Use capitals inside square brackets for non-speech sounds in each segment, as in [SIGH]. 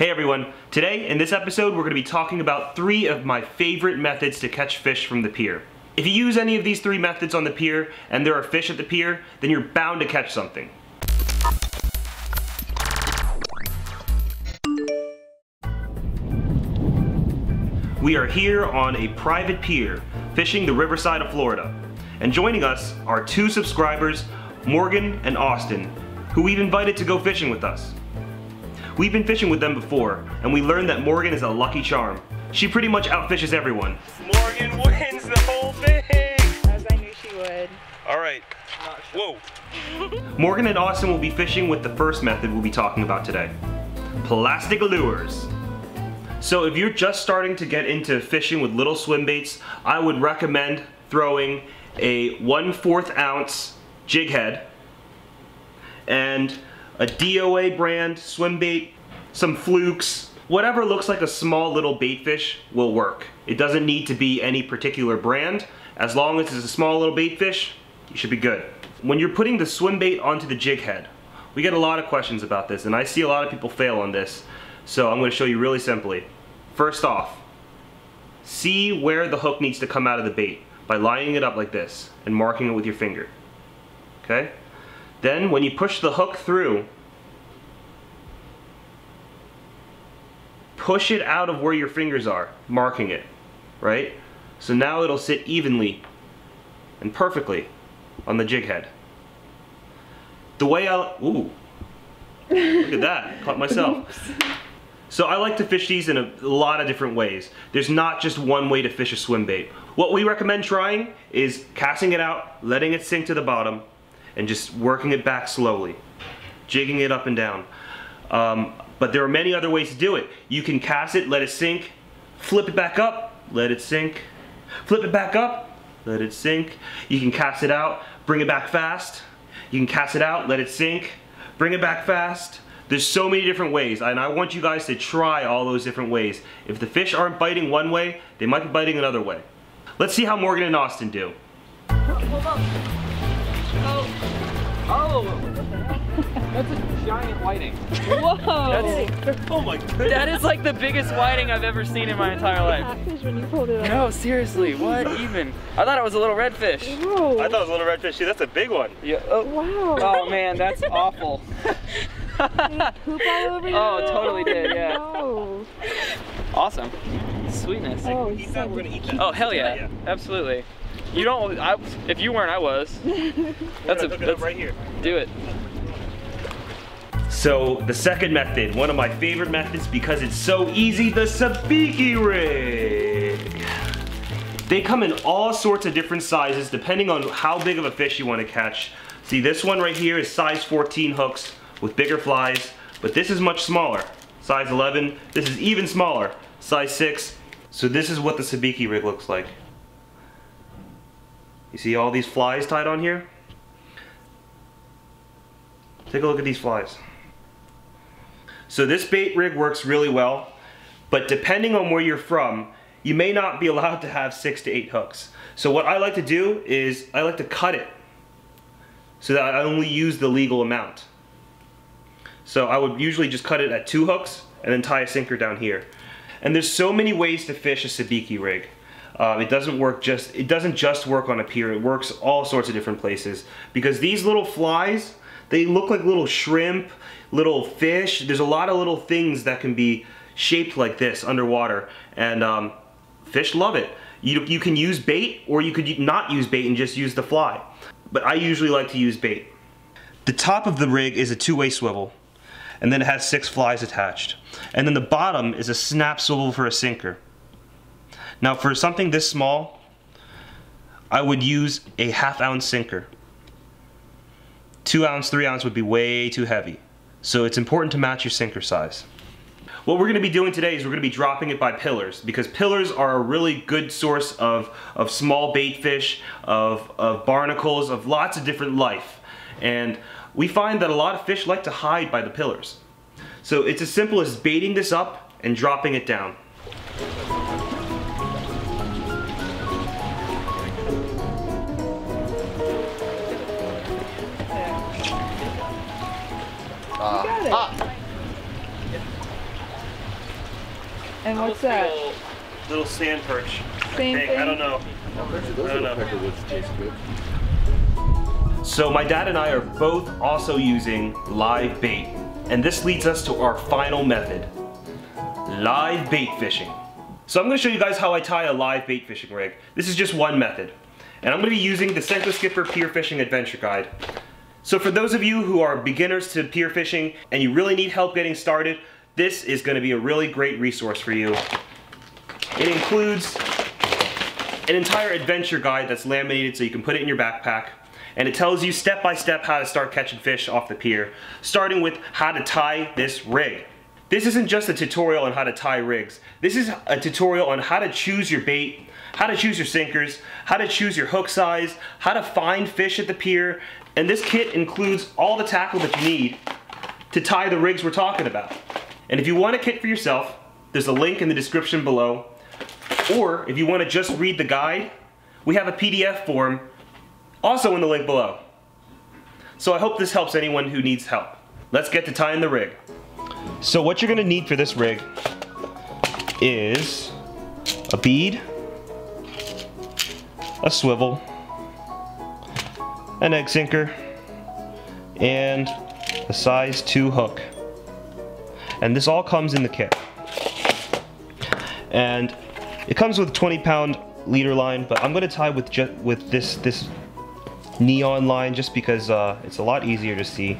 Hey everyone, today in this episode we're going to be talking about three of my favorite methods to catch fish from the pier. If you use any of these three methods on the pier and there are fish at the pier, then you're bound to catch something. We are here on a private pier fishing the riverside of Florida. And joining us are two subscribers, Morgan and Austin, who we've invited to go fishing with us. We've been fishing with them before, and we learned that Morgan is a lucky charm. She pretty much outfishes everyone. Morgan wins the whole thing! As I knew she would. Alright. Whoa. [LAUGHS] Morgan and Austin will be fishing with the first method we'll be talking about today. Plastic lures. So if you're just starting to get into fishing with little swim baits, I would recommend throwing a 1 4th ounce jig head and a DOA brand swim bait, some flukes, whatever looks like a small little bait fish will work. It doesn't need to be any particular brand. As long as it's a small little bait fish, you should be good. When you're putting the swim bait onto the jig head, we get a lot of questions about this and I see a lot of people fail on this. So I'm going to show you really simply. First off, see where the hook needs to come out of the bait by lining it up like this and marking it with your finger. Okay? Then when you push the hook through, push it out of where your fingers are, marking it, right? So now it'll sit evenly and perfectly on the jig head. The way I, ooh, look at that, caught myself. So I like to fish these in a, a, lot of different ways. There's not just one way to fish a swim bait. What we recommend trying is casting it out, letting it sink to the bottom, and just working it back slowly, jigging it up and down. Um, but there are many other ways to do it. You can cast it, let it sink, flip it back up, let it sink, flip it back up, let it sink. You can cast it out, bring it back fast. You can cast it out, let it sink, bring it back fast. There's so many different ways, and I want you guys to try all those different ways. If the fish aren't biting one way, they might be biting another way. Let's see how Morgan and Austin do. Oh. Oh. That's a giant whiting. Whoa. That's, Oh my goodness. that is like the biggest whiting I've ever seen in my entire life. Catfish when you pulled it No, seriously, what [LAUGHS] even? I thought it was a little redfish. Whoa. I thought it was a little redfish too. That's a big one. Yeah. Oh. Wow. oh man, that's awful. [LAUGHS] Poop all over you? Oh, totally did, yeah. No. Awesome. Sweetness. Oh, Eat that, we're gonna eat that. Oh hell yeah, absolutely. You don't. I, if you weren't, I was. [LAUGHS] That's a. Hook it That's, right here. do it. So the second method, one of my favorite methods because it's so easy, the sabiki rig. They come in all sorts of different sizes depending on how big of a fish you want to catch. See this one right here is size 14 hooks with bigger flies, but this is much smaller. Size 11, this is even smaller, size 6. So this is what the sabiki rig looks like. You see all these flies tied on here? Take a look at these flies. So this bait rig works really well, but depending on where you're from, you may not be allowed to have six to eight hooks. So what I like to do is I like to cut it so that I only use the legal amount. So I would usually just cut it at two hooks and then tie a sinker down here. And there's so many ways to fish a sabiki rig. Uh, it doesn't work just, it doesn't just work on a pier, it works all sorts of different places. Because these little flies, they look like little shrimp, little fish. There's a lot of little things that can be shaped like this underwater. And um, fish love it. You, you can use bait or you could not use bait and just use the fly. But I usually like to use bait. The top of the rig is a two-way swivel and then it has six flies attached. And then the bottom is a snap swivel for a sinker. Now for something this small, I would use a half ounce sinker. Two ounce, three ounce would be way too heavy. So it's important to match your sinker size. What we're gonna be doing today is we're gonna be dropping it by pillars because pillars are a really good source of, of small bait fish, of, of barnacles, of lots of different life. And we find that a lot of fish like to hide by the pillars. So it's as simple as baiting this up and dropping it down. And what's that? Little sand perch. Same Hey, thing? I don't know. Those I don't know. taste good. So my dad and I are both also using live bait. And this leads us to our final method, live bait fishing. So I'm gonna show you guys how I tie a live bait fishing rig. This is just one method. And I'm gonna be using the Senko Skipper Pier Fishing Adventure Guide. So for those of you who are beginners to pier fishing and you really need help getting started, this is gonna be a really great resource for you. It includes an entire adventure guide that's laminated so you can put it in your backpack. And it tells you step by step how to start catching fish off the pier, starting with how to tie this rig. This isn't just a tutorial on how to tie rigs. This is a tutorial on how to choose your bait, how to choose your sinkers, how to choose your hook size, how to find fish at the pier, and this kit includes all the tackle that you need to tie the rigs we're talking about. And if you want a kit for yourself, there's a link in the description below. Or if you want to just read the guide, we have a PDF form also in the link below. So I hope this helps anyone who needs help. Let's get to tying the rig. So what you're gonna need for this rig is a bead, a swivel, an egg sinker, and a size 2 hook. And this all comes in the kit. And it comes with 20 pound leader line, but I'm gonna tie with just with this this neon line just because uh, it's a lot easier to see.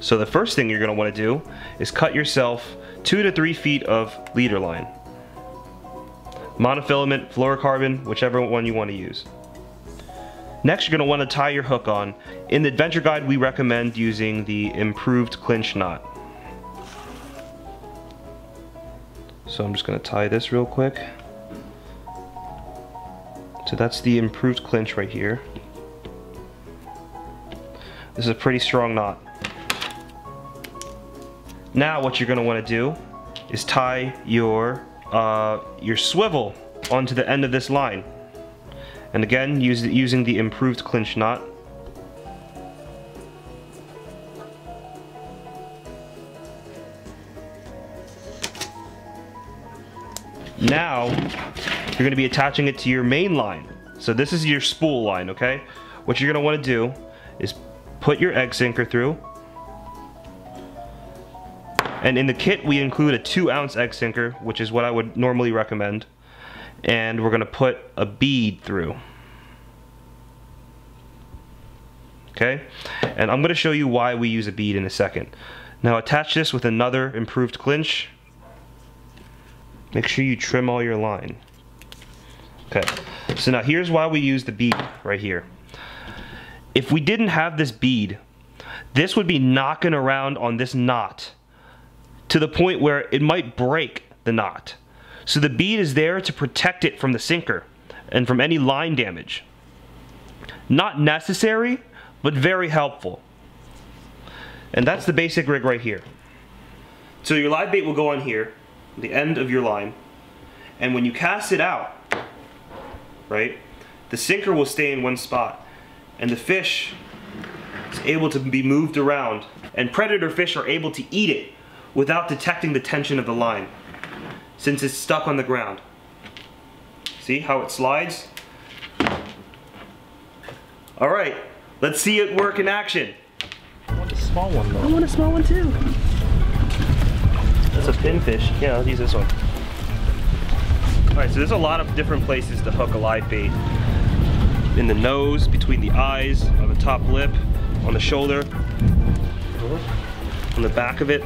So the first thing you're gonna wanna do is cut yourself two to three feet of leader line. Monofilament, fluorocarbon, whichever one you wanna use. Next, you're gonna wanna tie your hook on. In the adventure guide, we recommend using the improved clinch knot. So I'm just gonna tie this real quick. So that's the improved clinch right here. This is a pretty strong knot. Now what you're gonna wanna do is tie your, uh, your swivel onto the end of this line. And again, use, using the improved clinch knot. Now, you're gonna be attaching it to your main line. So this is your spool line, okay? What you're gonna wanna do is put your egg sinker through. And in the kit, we include a two ounce egg sinker, which is what I would normally recommend. And we're gonna put a bead through. Okay? And I'm gonna show you why we use a bead in a second. Now attach this with another improved clinch. Make sure you trim all your line. Okay, so now here's why we use the bead right here. If we didn't have this bead, this would be knocking around on this knot to the point where it might break the knot. So the bead is there to protect it from the sinker and from any line damage. Not necessary, but very helpful. And that's the basic rig right here. So your live bait will go on here, the end of your line, and when you cast it out, right, the sinker will stay in one spot, and the fish is able to be moved around, and predator fish are able to eat it without detecting the tension of the line, since it's stuck on the ground. See how it slides? All right, let's see it work in action. I want a small one though. I want a small one too. That's a pinfish. Yeah, I'll use this one. Alright, so there's a lot of different places to hook a live bait. In the nose, between the eyes, on the top lip, on the shoulder, on the back of it.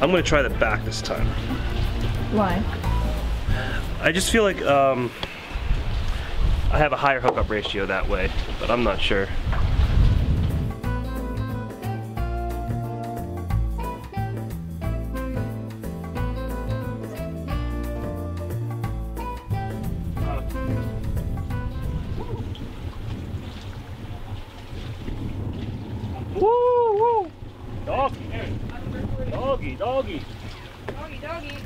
I'm gonna try the back this time. Why? I just feel like um, I have a higher hookup ratio that way, but I'm not sure. Doggy, doggy. Doggy, doggy.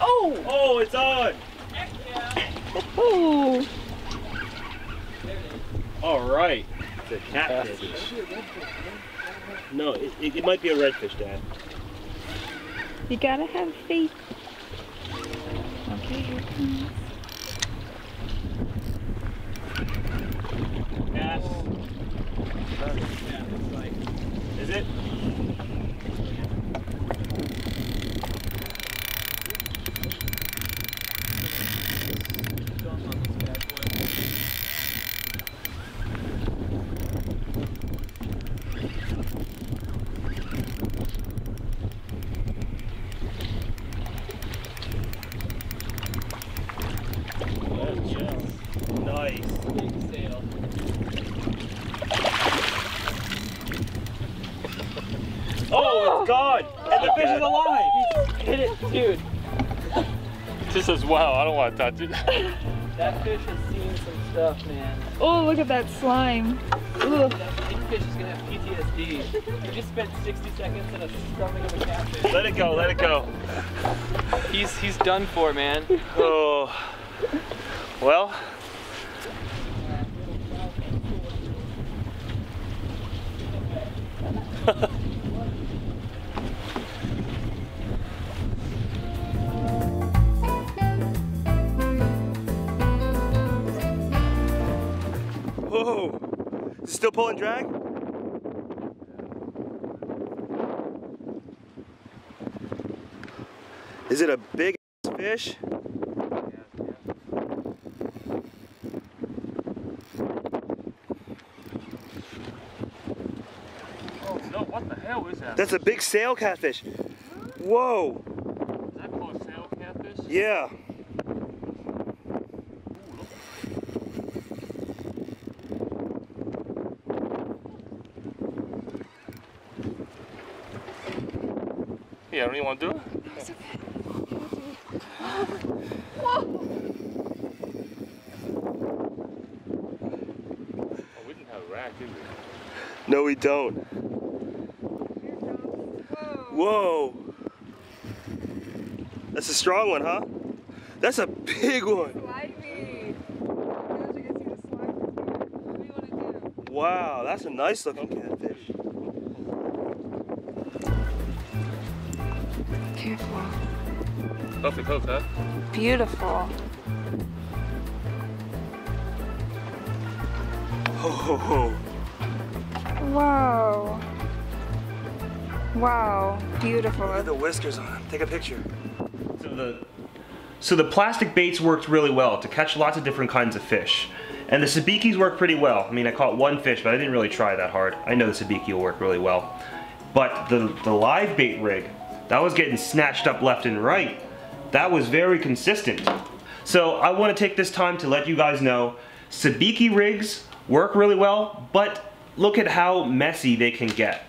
Oh, oh, it's on. Ooh. All right. It's a catfish. No, it, it, it might be a redfish, Dad. You gotta have faith. Okay, here comes. Yes. Is it? Nice. Oh, it's gone! And the fish is alive! Hit it, dude. Just says, wow, I don't want to touch it. That fish has seen some stuff, man. Oh, look at that slime. Ugh. That big fish is gonna have PTSD. You just spent 60 seconds in a stomach of a catfish. Let it go, let it go. He's he's done for, man. Oh. Well. [LAUGHS] still pulling drag? Is it a big fish? Oh, no, what the hell is that? That's a big sail catfish. Whoa. Is that called sail catfish? Yeah. Yeah, I don't even want to do it. Oh, we didn't have a rack, did we? No, we don't. Whoa. That's a strong one, huh? That's a big one. Slimy. Gosh, I can see the slime. What do you want to do? Wow, that's a nice looking catfish. Careful. Perfect hook, huh? Beautiful. Oh, Wow. Wow. Beautiful. look at the whiskers on him. Take a picture. So the so the plastic baits worked really well to catch lots of different kinds of fish. And the sabikis work pretty well. I mean, I caught one fish, but I didn't really try that hard. I know the sabiki will work really well. But the, the live bait rig, that was getting snatched up left and right. That was very consistent. So I want to take this time to let you guys know, sabiki rigs work really well, but look at how messy they can get.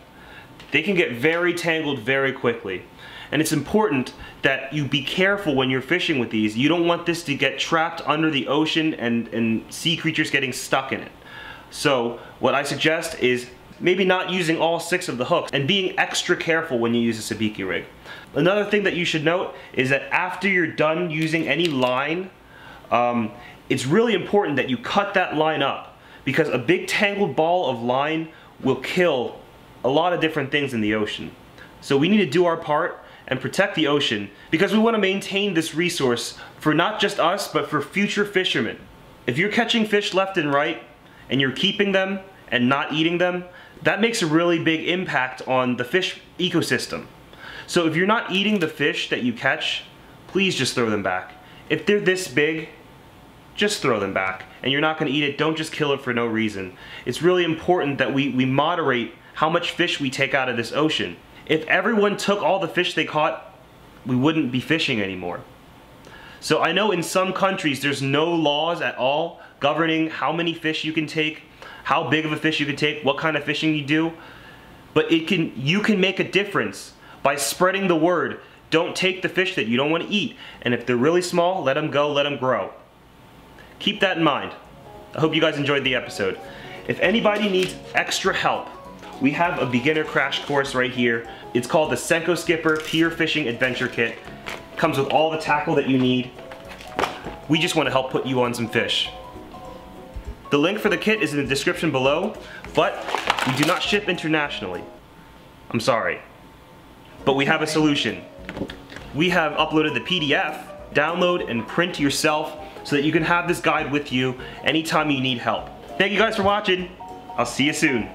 They can get very tangled very quickly. And it's important that you be careful when you're fishing with these. You don't want this to get trapped under the ocean and, and sea creatures getting stuck in it. So what I suggest is maybe not using all six of the hooks and being extra careful when you use a sabiki rig. Another thing that you should note is that after you're done using any line, um, it's really important that you cut that line up because a big tangled ball of line will kill a lot of different things in the ocean. So we need to do our part and protect the ocean because we want to maintain this resource for not just us but for future fishermen. If you're catching fish left and right and you're keeping them and not eating them, that makes a really big impact on the fish ecosystem. So if you're not eating the fish that you catch, please just throw them back. If they're this big, just throw them back. And you're not gonna eat it, don't just kill it for no reason. It's really important that we, we moderate how much fish we take out of this ocean. If everyone took all the fish they caught, we wouldn't be fishing anymore. So I know in some countries there's no laws at all governing how many fish you can take, how big of a fish you can take, what kind of fishing you do. But it can you can make a difference by spreading the word. Don't take the fish that you don't want to eat. And if they're really small, let them go, let them grow. Keep that in mind. I hope you guys enjoyed the episode. If anybody needs extra help, we have a beginner crash course right here. It's called the Senko Skipper Pier Fishing Adventure Kit. Comes with all the tackle that you need. We just want to help put you on some fish. The link for the kit is in the description below, but we do not ship internationally. I'm sorry. But we have a solution. we have uploaded the PDF, download and print yourself so that you can have this guide with you anytime you need help. Thank you guys for watching. I'll see you soon.